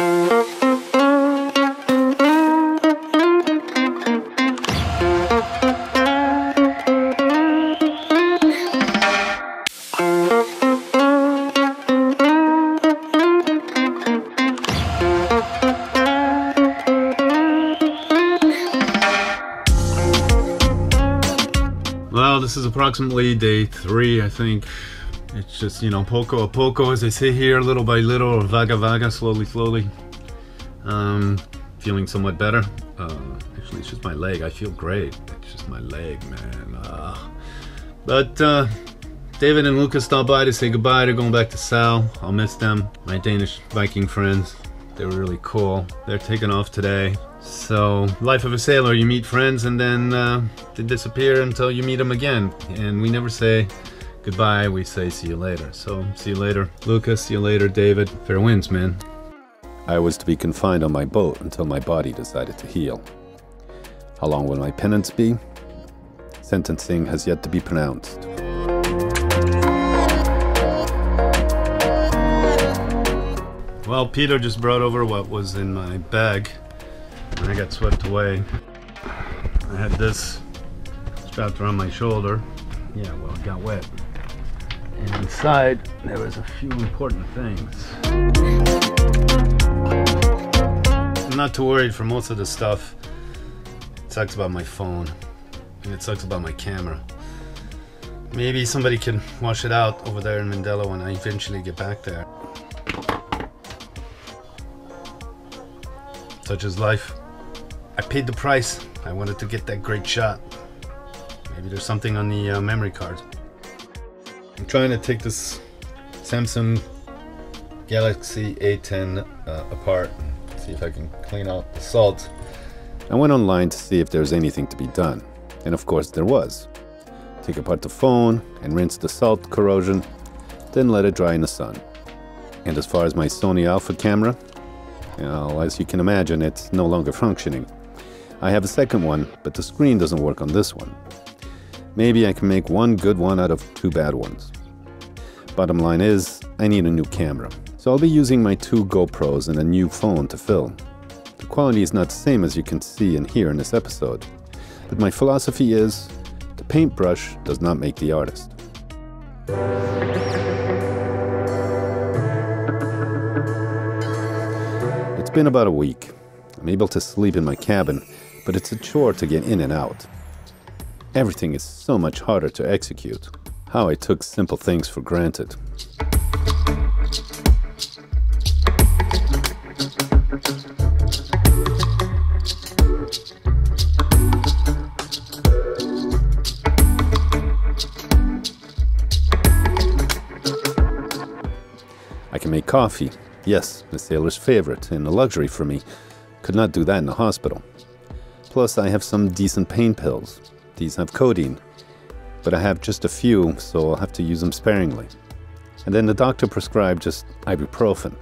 Well, this is approximately day three, I think. It's just, you know, poco a poco, as they say here, little by little, or vaga vaga, slowly, slowly. Um, feeling somewhat better. Uh, actually, it's just my leg. I feel great. It's just my leg, man. Uh, but uh, David and Lucas stopped by to say goodbye. They're going back to Sal. I'll miss them. My Danish Viking friends. They were really cool. They're taking off today. So, life of a sailor, you meet friends and then uh, they disappear until you meet them again. And we never say goodbye, we say see you later. So, see you later. Lucas, see you later. David, fair winds, man. I was to be confined on my boat until my body decided to heal. How long will my penance be? Sentencing has yet to be pronounced. Well, Peter just brought over what was in my bag and I got swept away. I had this strapped around my shoulder. Yeah, well, it got wet. And inside, there was a few important things. I'm not too worried for most of the stuff. It sucks about my phone, and it sucks about my camera. Maybe somebody can wash it out over there in Mindelo when I eventually get back there. Such is life. I paid the price. I wanted to get that great shot. Maybe there's something on the uh, memory card. I'm trying to take this Samsung Galaxy A10 uh, apart and see if I can clean out the salt. I went online to see if there was anything to be done, and of course there was. Take apart the phone and rinse the salt corrosion, then let it dry in the sun. And as far as my Sony Alpha camera, well, as you can imagine, it's no longer functioning. I have a second one, but the screen doesn't work on this one. Maybe I can make one good one out of two bad ones. Bottom line is, I need a new camera. So I'll be using my two GoPros and a new phone to film. The quality is not the same as you can see and hear in this episode. But my philosophy is, the paintbrush does not make the artist. It's been about a week. I'm able to sleep in my cabin, but it's a chore to get in and out. Everything is so much harder to execute. How I took simple things for granted. I can make coffee. Yes, the sailor's favorite and a luxury for me. Could not do that in the hospital. Plus, I have some decent pain pills. These have codeine. But I have just a few, so I'll have to use them sparingly. And then the doctor prescribed just ibuprofen.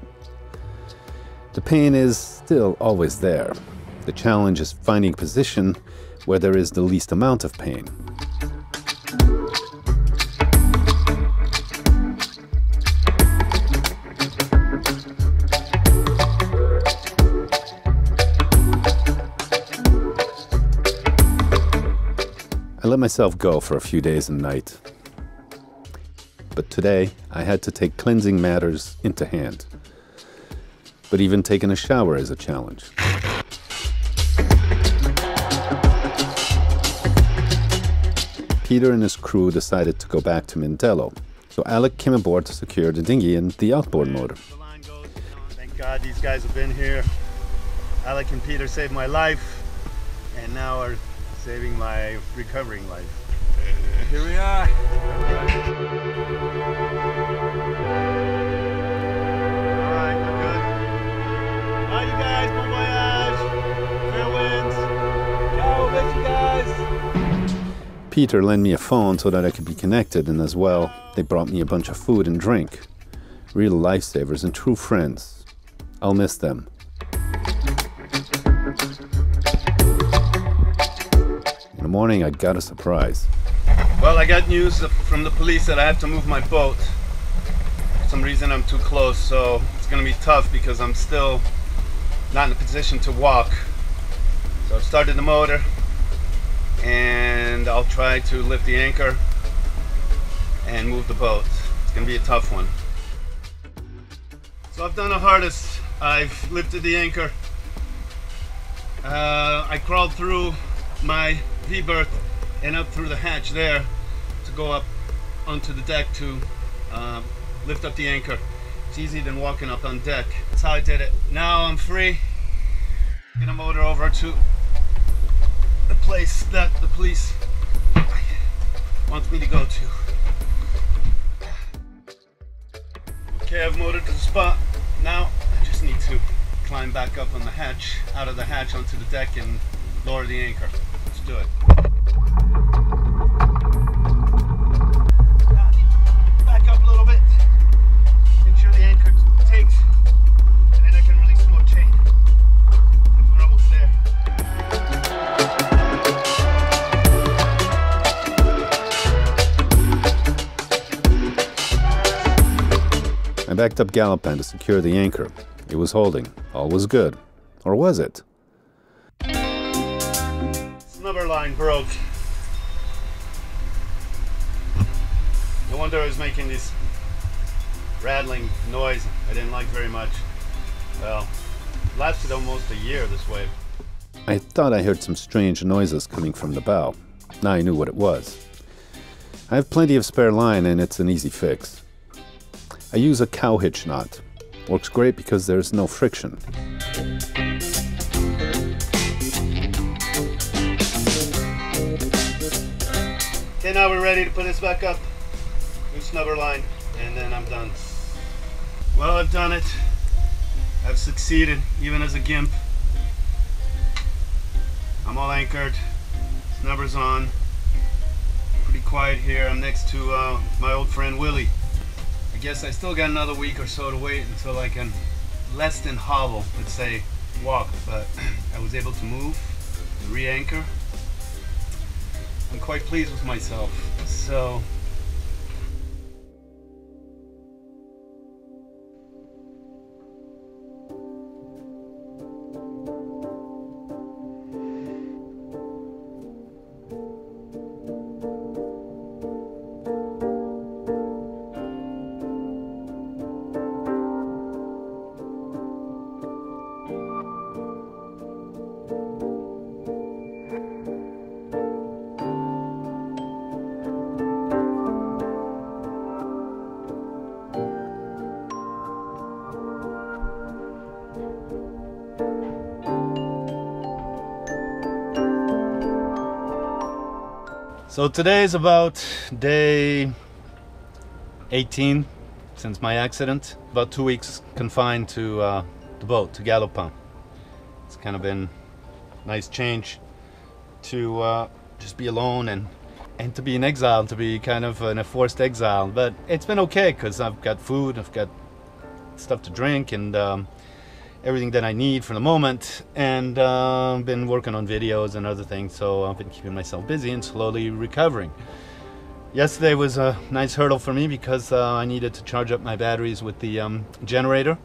The pain is still always there. The challenge is finding a position where there is the least amount of pain. Myself go for a few days and nights. But today, I had to take cleansing matters into hand. But even taking a shower is a challenge. Peter and his crew decided to go back to Mindelo, so Alec came aboard to secure the dinghy and the outboard motor. Thank God these guys have been here. Alec and Peter saved my life, and now are saving my recovering life. Uh, here we are. Alright, we're good. Bye, you guys. Bon voyage. Fair winds. Ciao, miss you guys. Peter lent me a phone so that I could be connected, and as well, they brought me a bunch of food and drink. Real lifesavers and true friends. I'll miss them. Morning, I got a surprise. Well, I got news from the police that I have to move my boat. For some reason, I'm too close, so it's gonna be tough because I'm still not in a position to walk. So I've started the motor and I'll try to lift the anchor and move the boat. It's gonna be a tough one. So I've done the hardest. I've lifted the anchor. Uh, I crawled through my V-berth and up through the hatch there to go up onto the deck to uh, lift up the anchor. It's easier than walking up on deck. That's how I did it. Now I'm free. I'm gonna motor over to the place that the police wants me to go to. Okay, I've motored to the spot. Now I just need to climb back up on the hatch, out of the hatch onto the deck and lower the anchor. Let's do it. I Back up a little bit. Make sure the anchor takes, and then I can release more chain. We're almost there. I backed up Galopin to secure the anchor. It was holding. All was good. Or was it? Line broke. No wonder I was making this rattling noise I didn't like very much. Well, lasted almost a year this way. I thought I heard some strange noises coming from the bow. Now I knew what it was. I have plenty of spare line and it's an easy fix. I use a cow hitch knot. Works great because there's no friction. Okay, now we're ready to put this back up. New snubber line, and then I'm done. Well, I've done it. I've succeeded, even as a gimp. I'm all anchored. Snubber's on. Pretty quiet here. I'm next to uh, my old friend Willie. I guess I still got another week or so to wait until I can less than hobble, let's say walk, but I was able to move, re-anchor. I'm quite pleased with myself. So So today is about day 18 since my accident. About two weeks confined to uh, the boat, to Galopin. It's kind of been nice change to uh, just be alone and and to be in exile, to be kind of in a forced exile. But it's been okay because I've got food, I've got stuff to drink, and um, everything that I need for the moment, and uh, been working on videos and other things. So I've been keeping myself busy and slowly recovering. Yesterday was a nice hurdle for me because uh, I needed to charge up my batteries with the um, generator,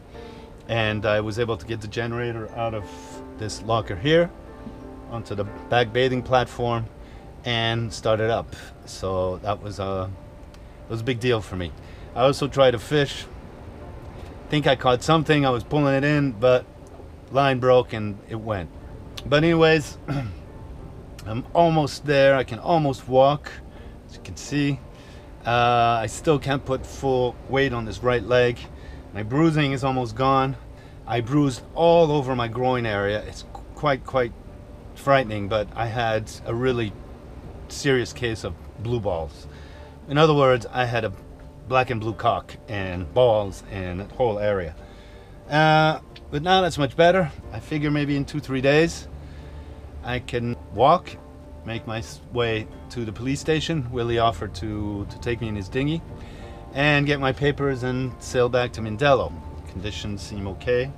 and I was able to get the generator out of this locker here onto the back bathing platform and start it up. So that was a it was a big deal for me. I also tried to fish think I caught something. I was pulling it in, but line broke and it went. But anyways, I'm almost there. I can almost walk, as you can see. Uh, I still can't put full weight on this right leg. My bruising is almost gone. I bruised all over my groin area. It's quite, quite frightening, but I had a really serious case of blue balls. In other words, I had a black and blue cock and balls and that whole area. Uh, but now that's much better. I figure maybe in two, three days I can walk, make my way to the police station. Willie offered to, to take me in his dinghy and get my papers and sail back to Mindelo. Conditions seem okay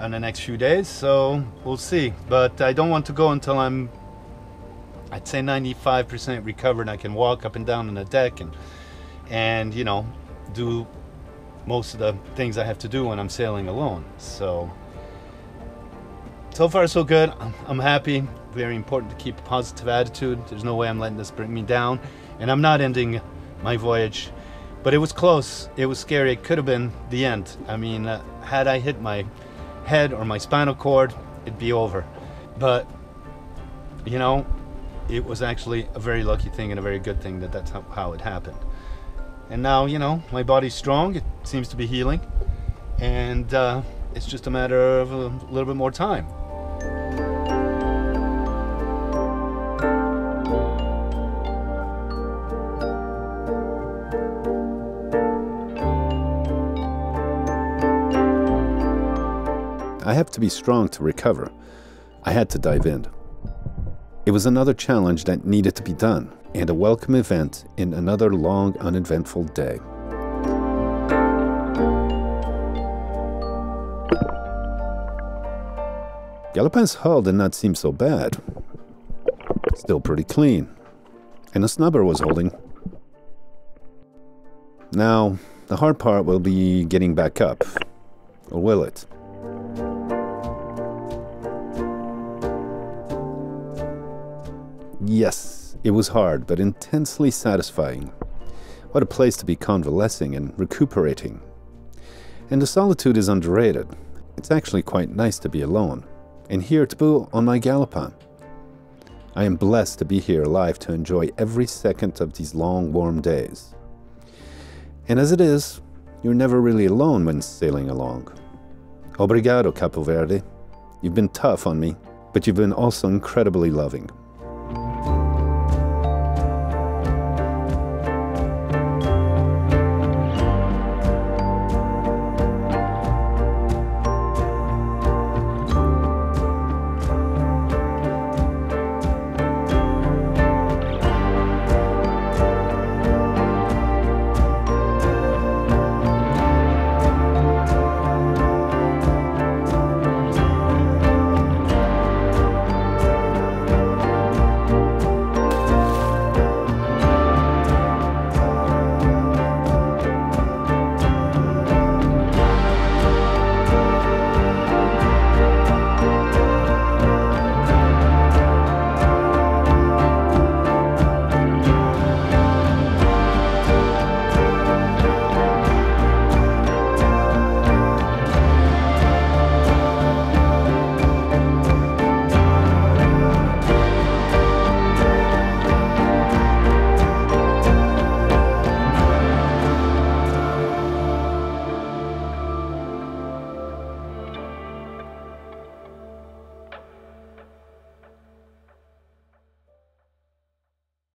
in the next few days, so we'll see. But I don't want to go until I'm, I'd say 95% recovered. I can walk up and down on the deck and and you know do most of the things I have to do when I'm sailing alone. So so far so good. I'm, I'm happy. Very important to keep a positive attitude. There's no way I'm letting this bring me down. And I'm not ending my voyage. But it was close. It was scary. It could have been the end. I mean, uh, had I hit my head or my spinal cord, it'd be over. But, you know, it was actually a very lucky thing and a very good thing that that's how, how it happened. And now, you know, my body's strong. It seems to be healing. And uh, it's just a matter of a little bit more time. I have to be strong to recover. I had to dive in. It was another challenge that needed to be done, and a welcome event in another long, uneventful day. Galopin's hull did not seem so bad. Still pretty clean. And the snubber was holding. Now, the hard part will be getting back up. Or will it? Yes, it was hard, but intensely satisfying. What a place to be convalescing and recuperating. And the solitude is underrated. It's actually quite nice to be alone, and here to be on my Galopin. I am blessed to be here alive to enjoy every second of these long, warm days. And as it is, you're never really alone when sailing along. Obrigado, Cabo Verde. You've been tough on me, but you've been also incredibly loving.